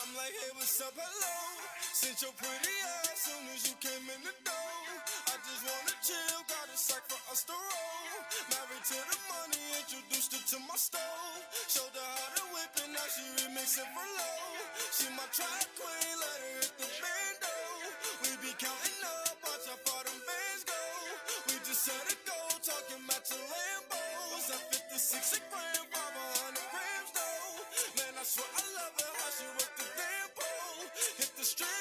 I'm like, hey, what's up, hello? Since your pretty ass soon as you came in the door. I just wanna chill, got a sack for us to roll. Married to the money, introduced her to my stove. Showed her how to whip it, now she remixing for low. She my track queen, let her hit the bando. We be counting up, watch how far them bands go. We just set a goal, talking about your Lambos. At 56 a gram, 500 the strip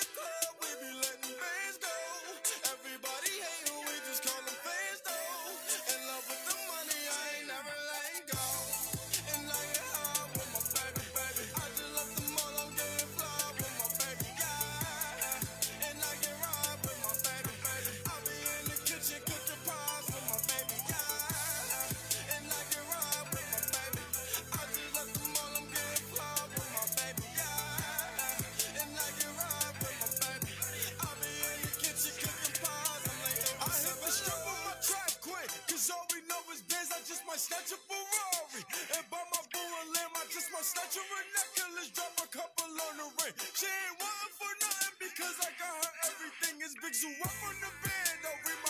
all we know is Benz. I just might snatch a Ferrari. And buy my boo a limb, I just might snatch a necklace, drop a couple on the ring. She ain't wanting for nothing because I got her everything. Is Big Zoo up on the band, might